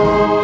Oh